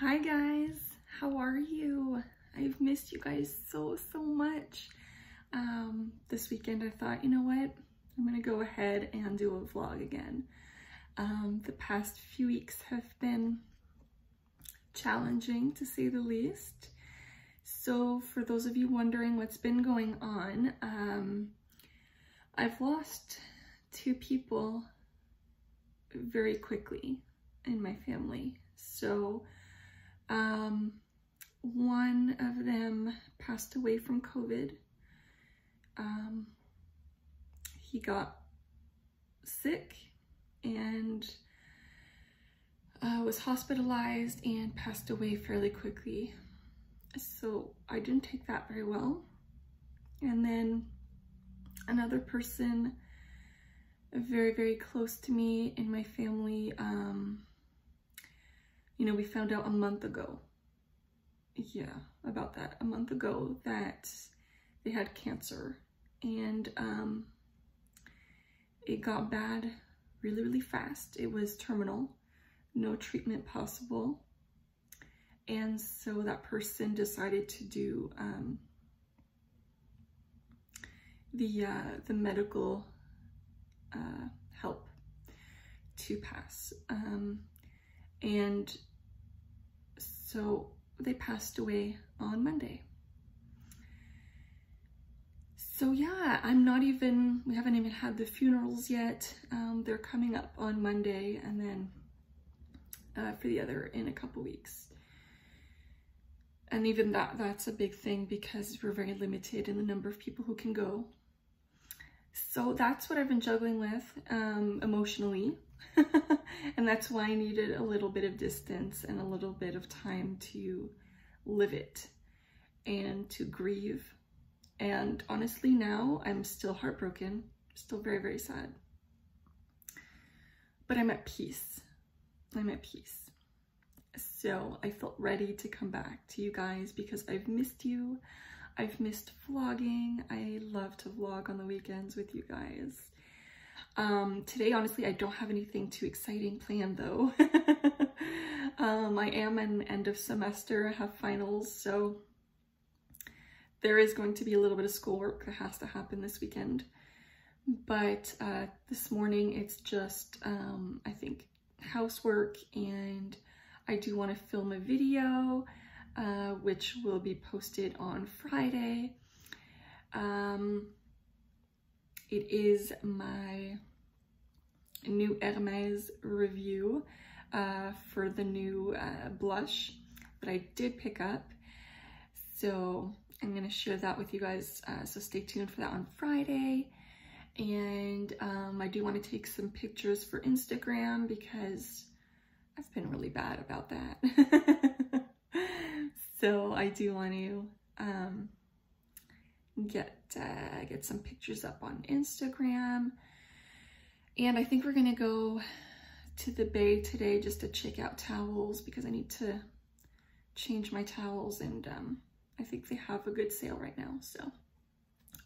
Hi guys, how are you? I've missed you guys so, so much. Um, this weekend I thought, you know what? I'm gonna go ahead and do a vlog again. Um, the past few weeks have been challenging to say the least. So for those of you wondering what's been going on, um, I've lost two people very quickly in my family. So um, one of them passed away from COVID. Um, he got sick and uh, was hospitalized and passed away fairly quickly. So I didn't take that very well. And then another person very, very close to me in my family, um, you know, we found out a month ago. Yeah, about that. A month ago that they had cancer and um, it got bad really, really fast. It was terminal, no treatment possible. And so that person decided to do um, the, uh, the medical uh, help to pass. Um, and so they passed away on Monday. So yeah, I'm not even, we haven't even had the funerals yet. Um, they're coming up on Monday and then uh, for the other in a couple weeks. And even that, that's a big thing because we're very limited in the number of people who can go. So that's what I've been juggling with um, emotionally. and that's why I needed a little bit of distance and a little bit of time to live it and to grieve. And honestly, now I'm still heartbroken, still very, very sad. But I'm at peace. I'm at peace. So I felt ready to come back to you guys because I've missed you. I've missed vlogging. I love to vlog on the weekends with you guys. Um, today, honestly, I don't have anything too exciting planned though. um, I am an end of semester, I have finals, so there is going to be a little bit of schoolwork that has to happen this weekend. But uh, this morning, it's just, um, I think, housework and I do want to film a video uh, which will be posted on Friday. Um, it is my new Hermes review uh, for the new uh, blush that I did pick up. So I'm going to share that with you guys. Uh, so stay tuned for that on Friday. And um, I do want to take some pictures for Instagram because I've been really bad about that. so I do want to um, get uh, get some pictures up on Instagram. And I think we're gonna go to the bay today just to check out towels because I need to change my towels and um, I think they have a good sale right now. So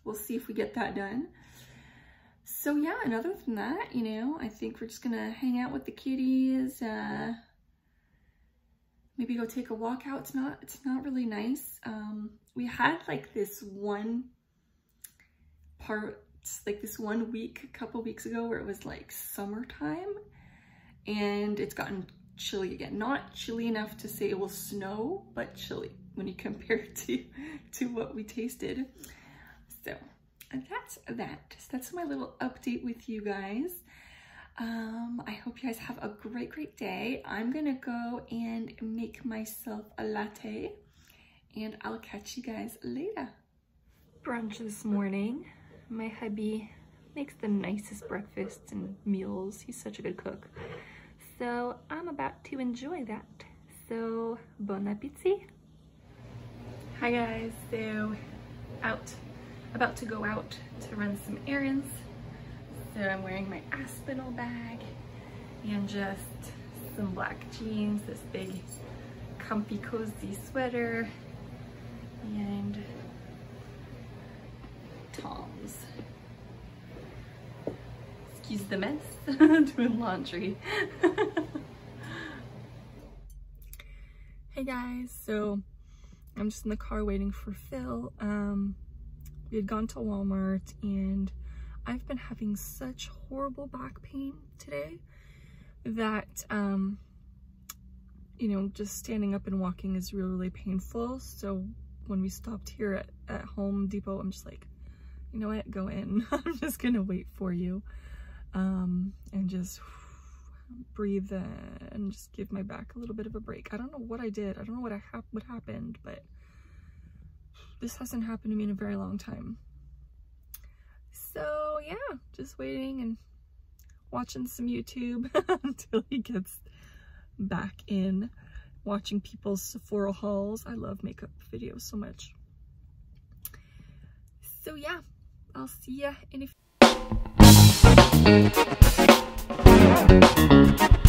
we'll see if we get that done. So yeah, and other than that, you know, I think we're just gonna hang out with the kitties, uh, maybe go take a walk out. It's not, it's not really nice. Um, we had like this one part, like this one week, a couple weeks ago where it was like summertime and it's gotten chilly again. Not chilly enough to say it will snow, but chilly when you compare it to, to what we tasted. So that's that. That's my little update with you guys. Um, I hope you guys have a great, great day. I'm gonna go and make myself a latte and I'll catch you guys later. Brunch this morning. My hubby makes the nicest breakfasts and meals. He's such a good cook. So I'm about to enjoy that. So bon appetit. Hi guys, so out, about to go out to run some errands. So I'm wearing my Aspinal bag and just some black jeans, this big comfy cozy sweater, and Toms. Excuse the mess, doing laundry. Hey guys, so I'm just in the car waiting for Phil. Um, we had gone to Walmart and I've been having such horrible back pain today that, um, you know, just standing up and walking is really, really painful. So when we stopped here at, at Home Depot, I'm just like, you know what, go in. I'm just gonna wait for you um, and just breathe and just give my back a little bit of a break. I don't know what I did. I don't know what I ha what happened, but this hasn't happened to me in a very long time. So yeah, just waiting and watching some YouTube until he gets back in watching people's Sephora hauls. I love makeup videos so much. So yeah, I'll see ya in a little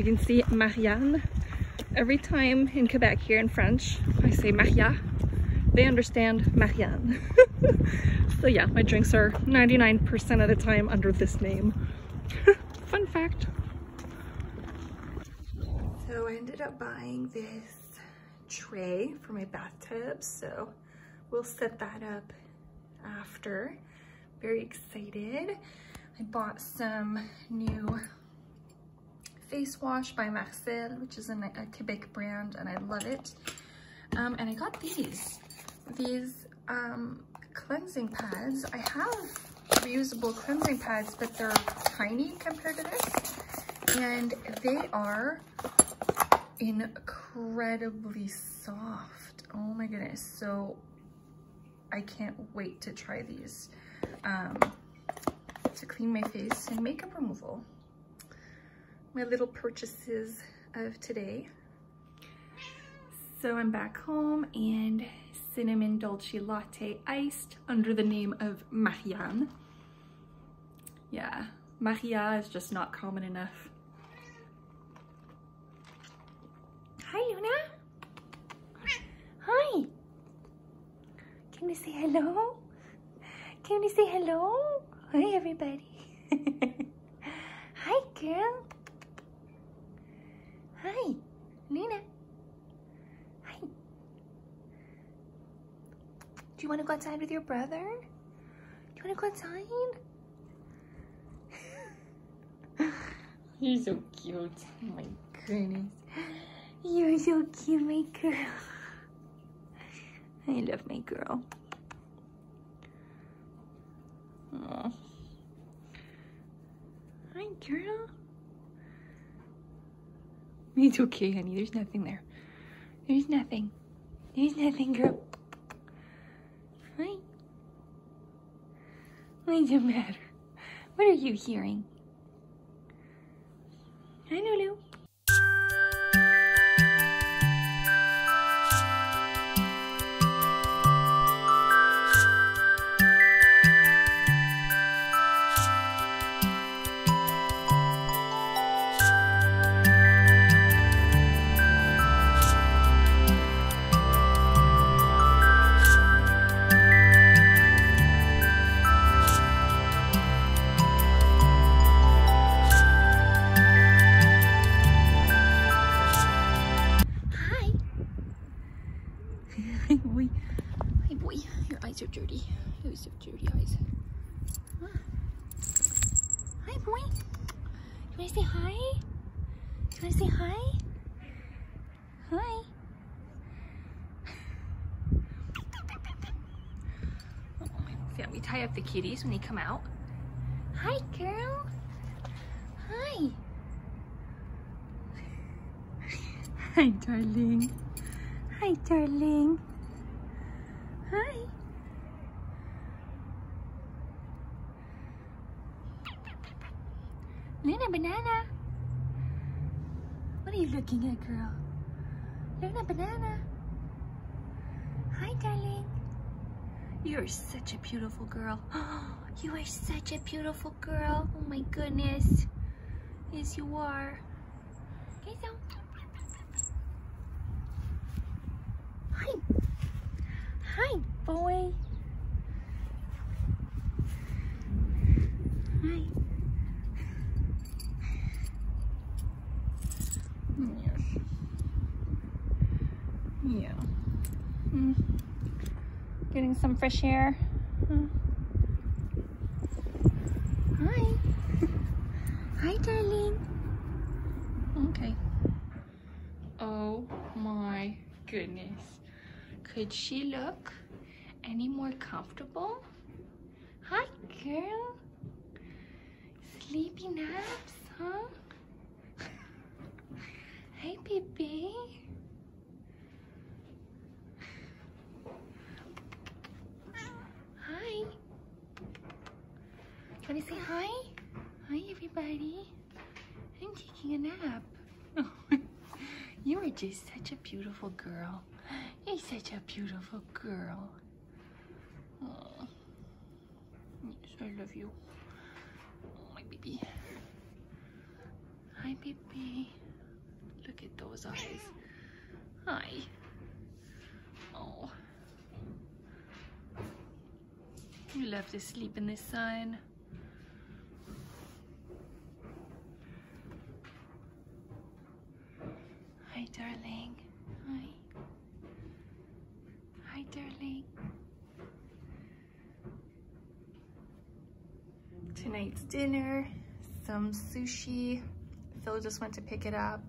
you can see, Marianne, every time in Quebec here in French, I say Maria, they understand Marianne. so yeah, my drinks are 99% of the time under this name. Fun fact. So I ended up buying this tray for my bathtub. So we'll set that up after. Very excited. I bought some new face wash by Marcelle, which is a, a Quebec brand, and I love it. Um, and I got these, these um, cleansing pads. I have reusable cleansing pads, but they're tiny compared to this. And they are incredibly soft. Oh my goodness. So I can't wait to try these. Um, to clean my face and makeup removal. My little purchases of today. So I'm back home and cinnamon dolce latte iced under the name of Marianne. Yeah, Maria is just not common enough. Hi, Luna. Hi. Can you say hello? Can you say hello? Hi, everybody. Hi, girl. Hi, Nina. Hi. Do you want to go outside with your brother? Do you want to go outside? You're so cute. Oh my goodness. You're so cute, my girl. I love my girl. Aww. Hi, girl. It's okay, honey. There's nothing there. There's nothing. There's nothing, girl. Hi. What's the matter? What are you hearing? Hi, Lulu. Hi, come out? Hi, girl. Hi. Hi, darling. Hi, darling. Hi. Luna Banana. What are you looking at, girl? Luna Banana. Hi, darling. You're such a beautiful girl. Oh, you are such a beautiful girl. Oh my goodness. Yes, you are. Okay, so. Hi. Hi, boy. Hi. Yes. Yeah. Mm. Getting some fresh air. Hmm. Hi. Hi, darling. Okay. Oh my goodness. Could she look any more comfortable? Hi, girl. Sleepy naps, huh? Hey, baby. Hi. Can I say hi? Hi, everybody. I'm taking a nap. you are just such a beautiful girl. You're such a beautiful girl. Oh, I love you. Oh, my baby. Hi, baby. Look at those eyes. Hi. Oh. You love to sleep in the sun. Hi, darling. Hi. Hi, darling. Tonight's dinner, some sushi. Phil just went to pick it up.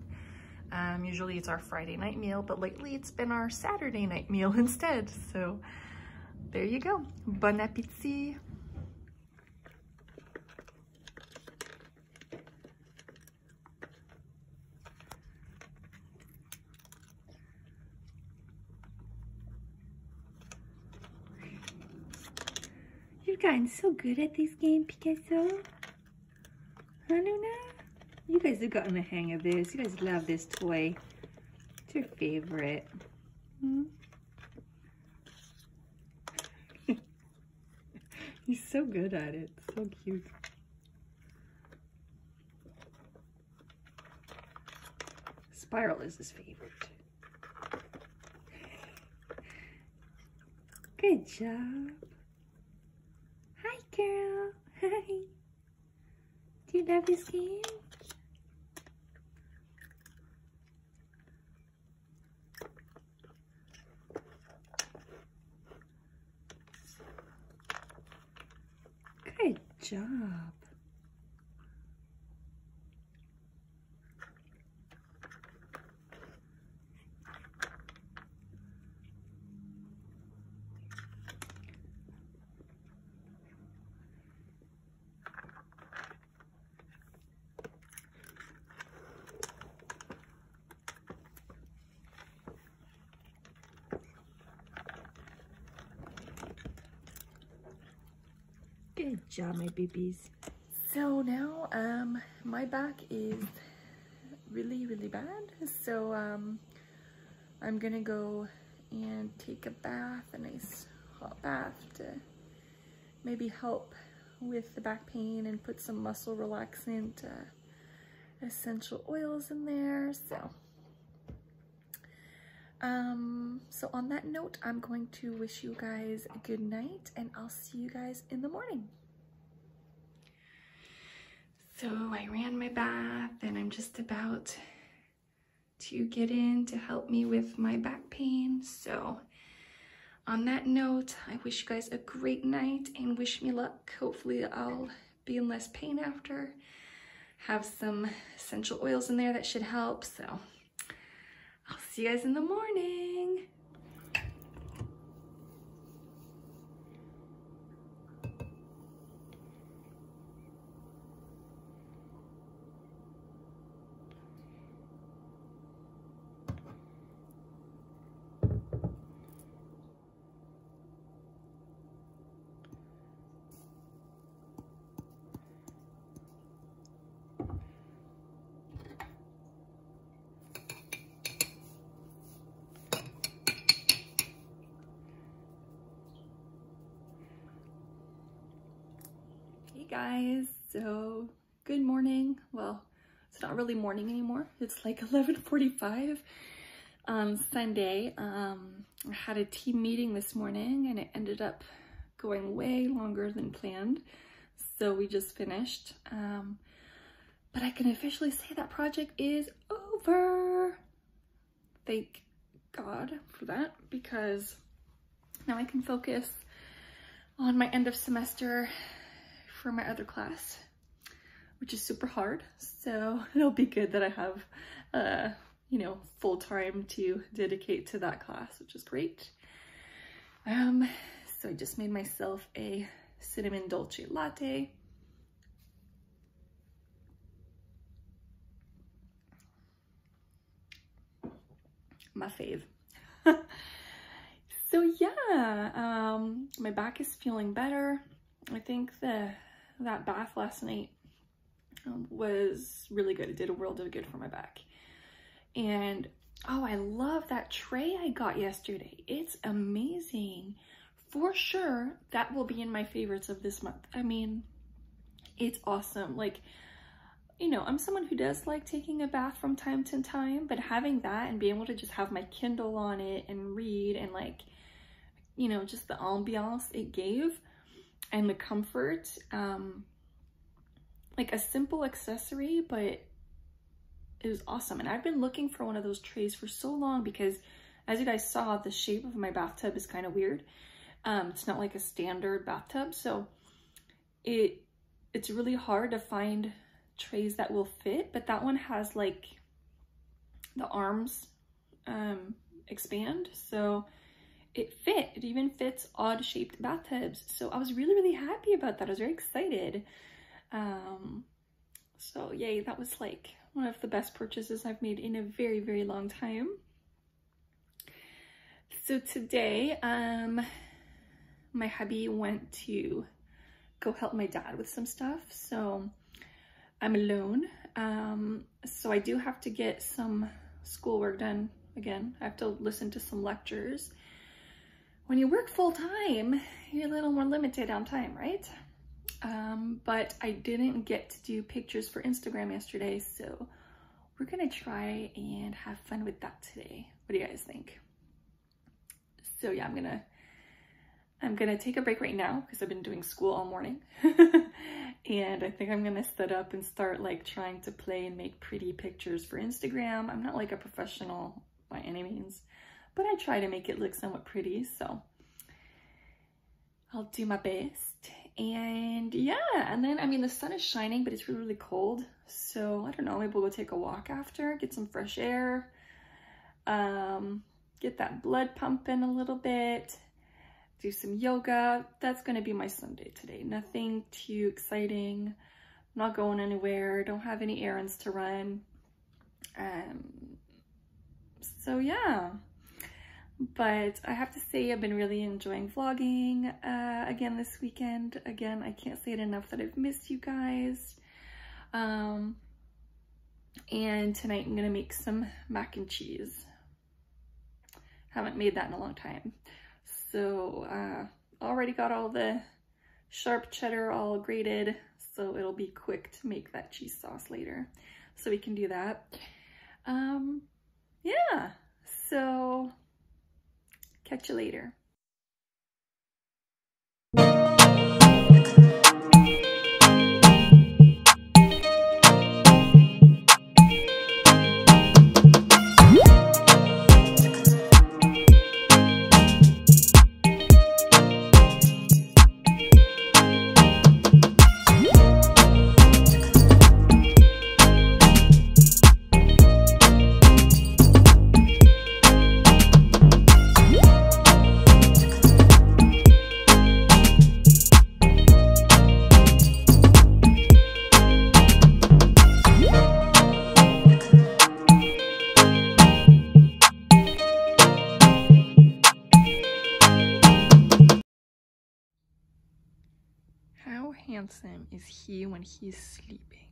Um, usually it's our Friday night meal, but lately it's been our Saturday night meal instead. So there you go. Bon appetit. Gotten so good at this game, Picasso. Huh, Luna? You guys have gotten the hang of this. You guys love this toy. It's your favorite. Hmm? He's so good at it. So cute. Spiral is his favorite. Good job. Girl. Hi. Do you love this game? Good job. Good job, my babies. So now, um, my back is really, really bad. So, um, I'm gonna go and take a bath, a nice hot bath to maybe help with the back pain and put some muscle relaxant uh, essential oils in there. So, um, so on that note, I'm going to wish you guys a good night and I'll see you guys in the morning. So I ran my bath and I'm just about to get in to help me with my back pain. So on that note, I wish you guys a great night and wish me luck. Hopefully I'll be in less pain after. Have some essential oils in there that should help. So I'll see you guys in the morning. Hey guys, so good morning. Well, it's not really morning anymore. It's like 11.45 on Sunday. Um, I had a team meeting this morning and it ended up going way longer than planned. So we just finished. Um, but I can officially say that project is over. Thank God for that because now I can focus on my end of semester for my other class, which is super hard. So it'll be good that I have, uh, you know, full time to dedicate to that class, which is great. Um, so I just made myself a cinnamon dolce latte. My fave. so yeah, um, my back is feeling better. I think the that bath last night was really good. It did a world of good for my back. And oh, I love that tray I got yesterday. It's amazing. For sure, that will be in my favorites of this month. I mean, it's awesome. Like, you know, I'm someone who does like taking a bath from time to time, but having that and being able to just have my Kindle on it and read and like, you know, just the ambiance it gave and the comfort. Um, like a simple accessory, but it was awesome. And I've been looking for one of those trays for so long because as you guys saw, the shape of my bathtub is kind of weird. Um, it's not like a standard bathtub. So it it's really hard to find trays that will fit, but that one has like the arms um, expand. So it fit. It even fits odd shaped bathtubs. So I was really, really happy about that. I was very excited. Um, so yay, that was like one of the best purchases I've made in a very, very long time. So today, um, my hubby went to go help my dad with some stuff. So I'm alone. Um, so I do have to get some schoolwork done again. I have to listen to some lectures when you work full time, you're a little more limited on time, right? Um, but I didn't get to do pictures for Instagram yesterday, so we're gonna try and have fun with that today. What do you guys think? So yeah, I'm gonna I'm gonna take a break right now because I've been doing school all morning. and I think I'm gonna set up and start like trying to play and make pretty pictures for Instagram. I'm not like a professional by any means, but I try to make it look somewhat pretty, so I'll do my best. And yeah, and then, I mean, the sun is shining, but it's really, really cold. So I don't know, maybe we'll go take a walk after, get some fresh air, um, get that blood pumping a little bit, do some yoga. That's going to be my Sunday today. Nothing too exciting. I'm not going anywhere. Don't have any errands to run. Um, so yeah but I have to say I've been really enjoying vlogging uh, again this weekend. Again, I can't say it enough that I've missed you guys. Um, and tonight I'm gonna make some mac and cheese. Haven't made that in a long time. So uh, already got all the sharp cheddar all grated, so it'll be quick to make that cheese sauce later. So we can do that. Um, yeah, so Catch you later. He when he's sleeping?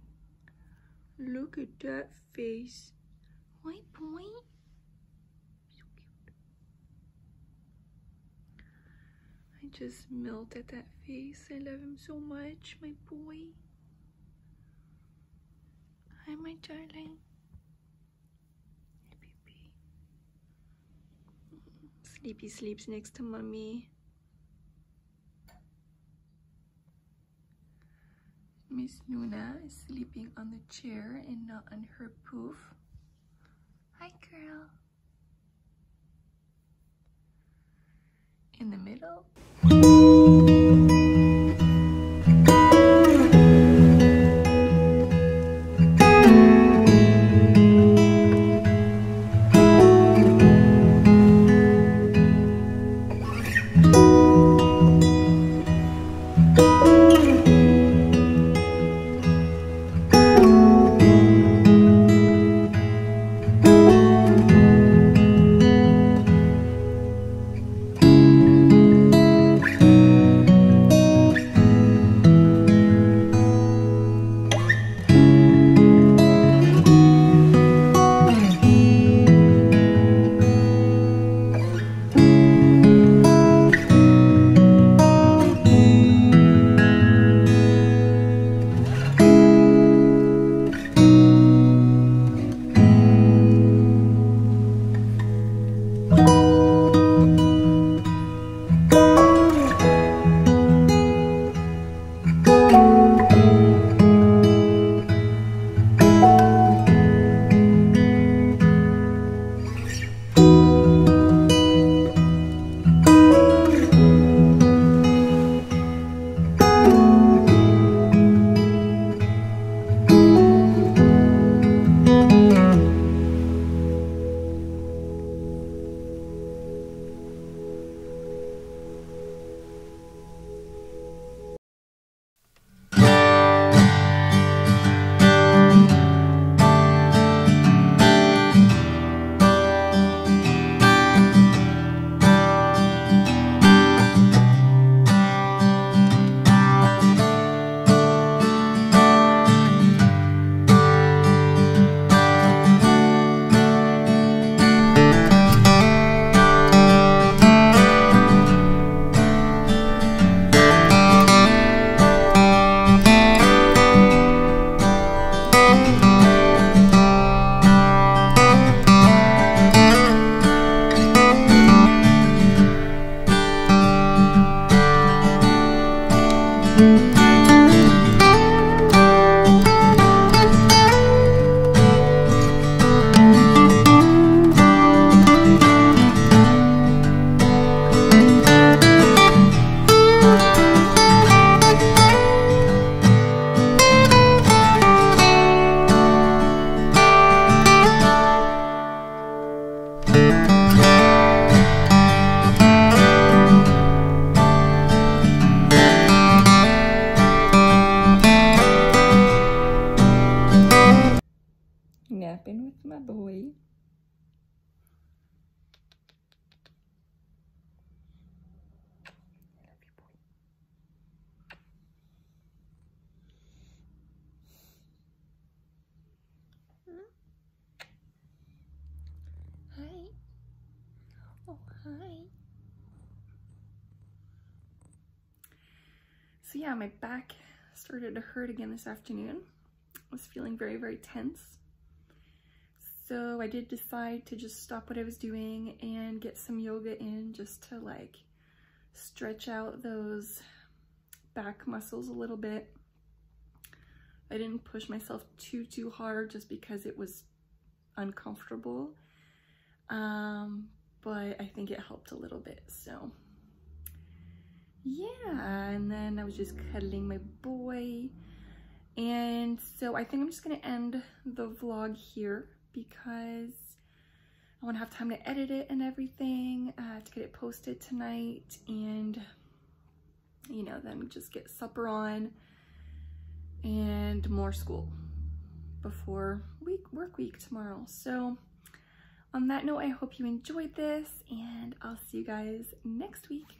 Look at that face. White boy. So cute. I just melt at that face. I love him so much, my boy. Hi, my darling. Mm-hmm. Sleepy sleeps next to mommy. Miss Nuna is sleeping on the chair and not on her poof. Hi, girl. In the middle. Yeah, my back started to hurt again this afternoon. I was feeling very, very tense. So I did decide to just stop what I was doing and get some yoga in just to like stretch out those back muscles a little bit. I didn't push myself too, too hard just because it was uncomfortable. Um, but I think it helped a little bit, so yeah, and then I was just cuddling my boy. And so I think I'm just gonna end the vlog here because I wanna have time to edit it and everything uh, to get it posted tonight and you know, then just get supper on and more school before week work week tomorrow. So on that note, I hope you enjoyed this and I'll see you guys next week.